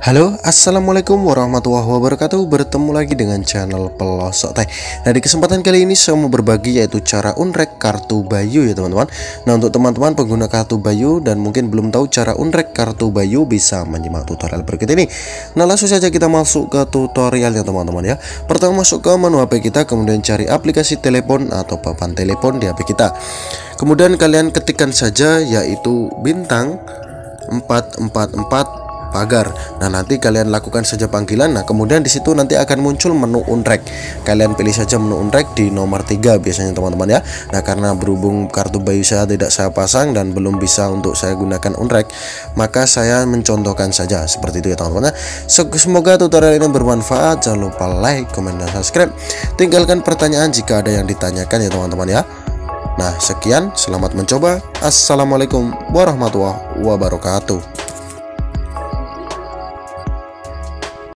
Halo, Assalamualaikum warahmatullahi wabarakatuh. Bertemu lagi dengan channel Pelosok Teh. Nah di kesempatan kali ini saya mau berbagi yaitu cara unrek kartu Bayu ya teman-teman. Nah untuk teman-teman pengguna kartu Bayu dan mungkin belum tahu cara unrek kartu Bayu Bisa menyimak tutorial berikut ini. Nah langsung saja kita masuk ke tutorialnya teman-teman ya. Pertama masuk ke menu HP kita kemudian cari aplikasi telepon atau papan telepon di HP kita. Kemudian kalian ketikkan saja yaitu bintang 444 pagar. Nah, nanti kalian lakukan saja panggilan. Nah, kemudian di situ nanti akan muncul menu unrek. Kalian pilih saja menu unrek di nomor 3 biasanya teman-teman ya. Nah, karena berhubung kartu bayu saya tidak saya pasang dan belum bisa untuk saya gunakan unrek, maka saya mencontohkan saja seperti itu ya teman-teman. Semoga tutorial ini bermanfaat. Jangan lupa like, komen, dan subscribe. Tinggalkan pertanyaan jika ada yang ditanyakan ya teman-teman ya. Nah, sekian, selamat mencoba. Assalamualaikum warahmatullahi wabarakatuh.